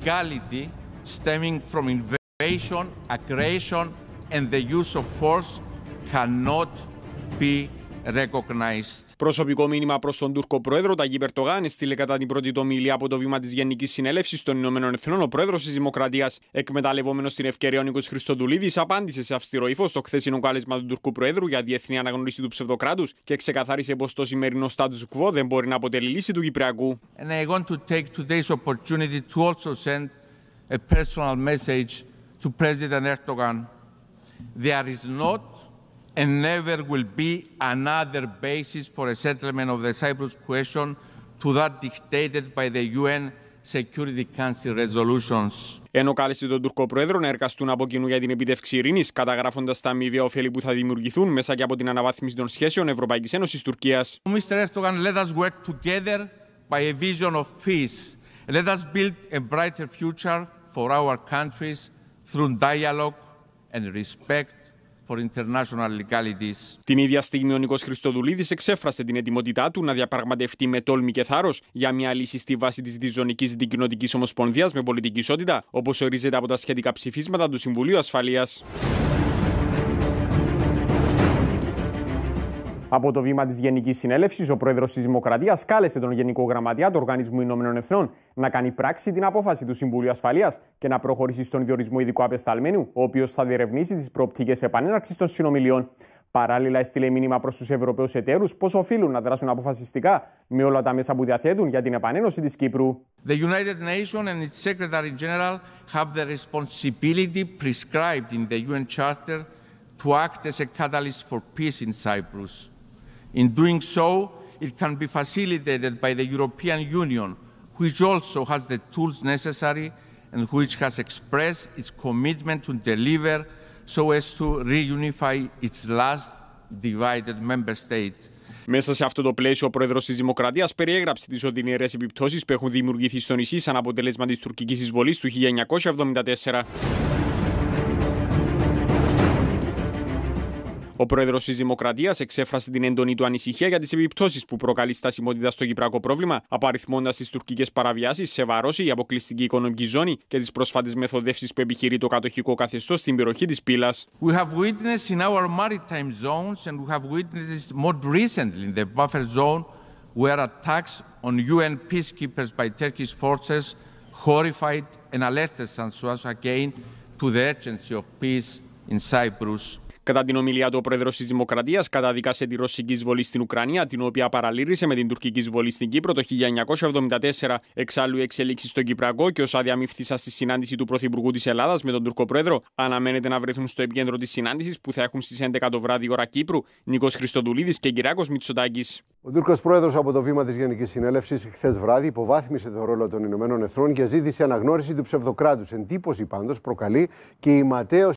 illegality stemming from invasion, aggression, and the use of force cannot be recognized. Προσωπικό μήνυμα προς τον Τούρκο Πρόεδρο Ταγί Περτογάν στείλε κατά την πρώτη του ομιλία από το βήμα της Γενικής Συνέλευσης των Ηνωμένων Εθνών ο Πρόεδρος της Δημοκρατίας. Εκμεταλλευόμενος την ευκαιρία ο Νίκος Χριστοδουλίδης απάντησε σε αυστηρό ύφος στο χθεσινό κάλεσμα του Τουρκού Προέδρου για διεθνή αναγνώριση του ψευδοκράτους και ξεκαθάρισε πως το σημερινό status quo δεν μπορεί να αποτελεί λύση του Κυπριακού. And I want to take today's opportunity to also send a personal message to President Erdogan. There is not and never will be another basis for a settlement of the Cyprus question to that dictated by the UN Security Council resolutions. Ενώ κάλεσε τον Τουρκό Πρόεδρο να εργαστούν από κοινού για την επίτευξη ειρήνη, καταγράφοντα τα αμοιβαία ωφέλη που θα δημιουργηθούν μέσα και από την αναβάθμιση των σχέσεων Ευρωπαϊκή Ένωση Τουρκία. Mr. Erdogan, let us work together by a vision of peace. Let us build a brighter future for our countries through dialogue and respect for international legalities. Την ίδια στιγμή ο Νικό Χριστοδουλίδης εξέφρασε την ετοιμότητά του να διαπραγματευτεί με τόλμη και θάρρος για μια λύση στη βάση της διζωνικής δικοινοτική ομοσπονδίας με πολιτική ισότητα, όπως ορίζεται από τα σχετικά ψηφίσματα του Συμβουλίου Ασφαλείας. Από το βήμα της Γενικής Συνέλευσης, ο πρόεδρος της Δημοκρατίας κάλεσε τον Γενικό Γραμματέα του Οργανισμού Ηνωμένων Εθνών να κάνει πράξη την απόφαση του Συμβουλίου Ασφαλείας και να προχωρήσει στον διορισμό ειδικού απεσταλμένου, ο οποίος θα διερευνήσει τις προοπτικές επανέναρξης των συνομιλιών. Παράλληλα, έστειλε μήνυμα προς τους Ευρωπαίους εταίρους πως οφείλουν να δράσουν αποφασιστικά με όλα τα μέσα που διαθέτουν για την επανένωση της Κύπρου. The United Nations and its Secretary General have the responsibility prescribed in the UN Charter to act as a catalyst for peace in Cyprus. In doing so, it can be facilitated by the European Union, which also has the tools necessary and which has expressed its commitment to deliver so as to reunify its last divided member state. Μέσα σε αυτό το πλαίσιο, ο πρόεδρο τη Δημοκρατία περιέγραψε τι οδυνηρέ επιπτώσει που έχουν δημιουργηθεί στο νησί σαν αποτέλεσμα τη τουρκική εισβολή του 1974. Ο πρόεδρος της Δημοκρατίας εξέφρασε την έντονη του ανησυχία για τις επιπτώσεις που προκαλεί στασιμότητα στο κυπριακό πρόβλημα, απαριθμώντας τις τουρκικές παραβιάσεις σε βάρο η αποκλειστική οικονομική ζώνη και τις πρόσφατε μεθοδεύσεις που επιχειρεί το κατοχικό καθεστώς στην περιοχή της πύλας. We have witnessed in our maritime zones and we have witnessed more recently in the buffer zone where attacks on UN peacekeepers by Turkish forces horrified and alerted us again to the urgency of peace in Cyprus. Κατά την ομιλία του, ο πρόεδρος της Δημοκρατίας καταδίκασε τη ρωσική εισβολή στην Ουκρανία, την οποία παραλήρησε με την τουρκική εισβολή στην Κύπρο το 1974. Εξάλλου, η εξέλιξη στο Κυπριακό και όσα αδιαμήφθησαν στη συνάντηση του Πρωθυπουργού της Ελλάδας με τον Τουρκο Πρόεδρο, αναμένεται να βρεθούν στο επίκεντρο της συνάντησης που θα έχουν στις 11 το βράδυ ώρα Κύπρου Νίκος Χριστοδουλίδης και Κυριακό Μητσοτάκης. Ο Τούρκο Πρόεδρος από το βήμα της Γενικής Συνέλευσης χθες βράδυ υποβάθμισε τον ρόλο των Ηνωμένων Εθνών και ζήτησε αναγνώριση του ψευδοκράτους. Εντύπωση πάντως προκαλεί και η ματέωση